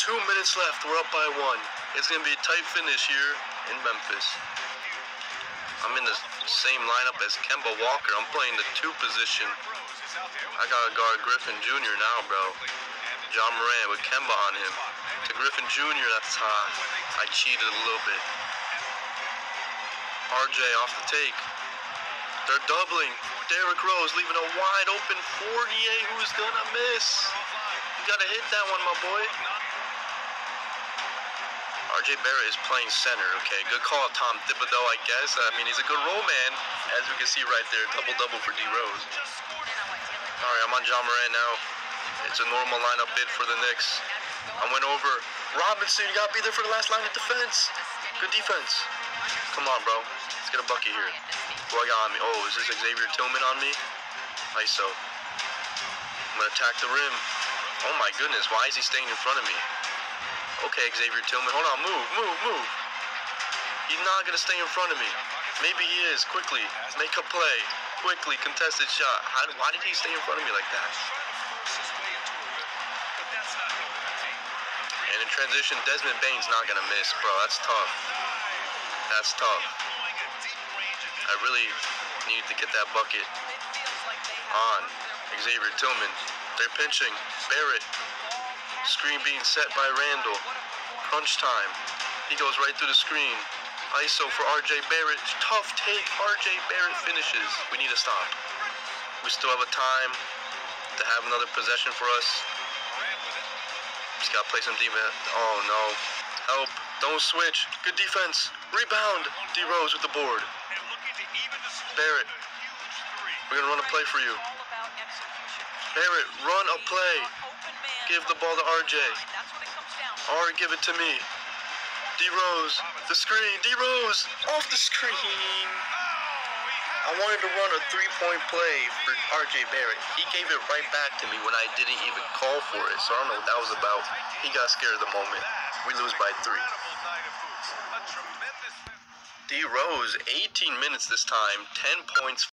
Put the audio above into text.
Two minutes left. We're up by one. It's gonna be a tight finish here in Memphis. I'm in the same lineup as Kemba Walker. I'm playing the two position. I gotta guard Griffin Jr. now, bro. Ja Morant with Kemba on him. To Griffin Jr. That's uh, I cheated a little bit. RJ off the take. They're doubling. Derrick Rose leaving a wide open Fournier who's gonna miss. You gotta hit that one, my boy. RJ Barrett is playing center, okay? Good call, Tom Thibodeau, I guess. I mean, he's a good role man, as we can see right there. Double double for D Rose. All right, I'm on Ja Morant now. It's a normal lineup bid for the Knicks. I went over. Robinson, you gotta be there for the last line of defense. Good defense. Come on, bro. Let's get a bucket here. Who I got on me? Oh, is this Xavier Tillman on me? ISO. I'm gonna attack the rim. Oh my goodness, why is he staying in front of me? Okay, Xavier Tillman. Hold on, move, move, move. He's not gonna stay in front of me. Maybe he is. Quickly, make a play. Quickly, contested shot. How, why did he stay in front of me like that? And in transition, Desmond Bane's not gonna miss, bro. That's tough. That's tough. I really need to get that bucket on Xavier Tillman. They're pinching. Barrett. Screen being set by Randle. Crunch time. He goes right through the screen. ISO for RJ Barrett. Tough take. RJ Barrett finishes. We need to stop. We still have a time to have another possession for us. Just gotta play some defense. Oh no. Help. Don't switch. Good defense. Rebound. D Rose with the board. Barrett. We're gonna run a play for you. Barrett, run a play. Give the ball to RJ. Or give it to me. D Rose, the screen. D Rose, off the screen. I wanted to run a three-point play for RJ Barrett. He gave it right back to me when I didn't even call for it. So I don't know what that was about. He got scared of the moment. We lose by three. D Rose, 18 minutes this time, 10 points.